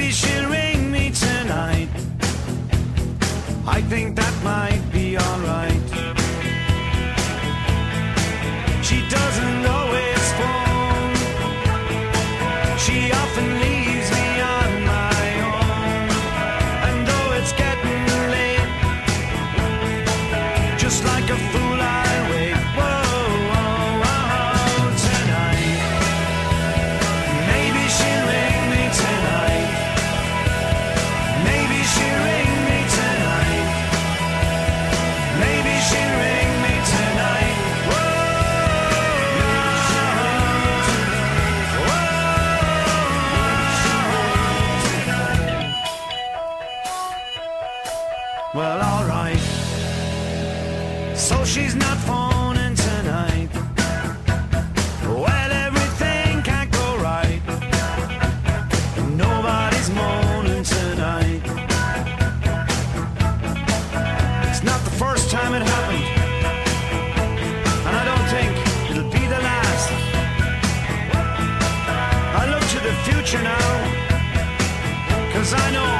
Maybe she'll ring me tonight. I think that might be alright. She doesn't Well, alright. So she's not phoning tonight. Well, everything can't go right. Nobody's moaning tonight. It's not the first time it happened. And I don't think it'll be the last. I look to the future now. Cause I know.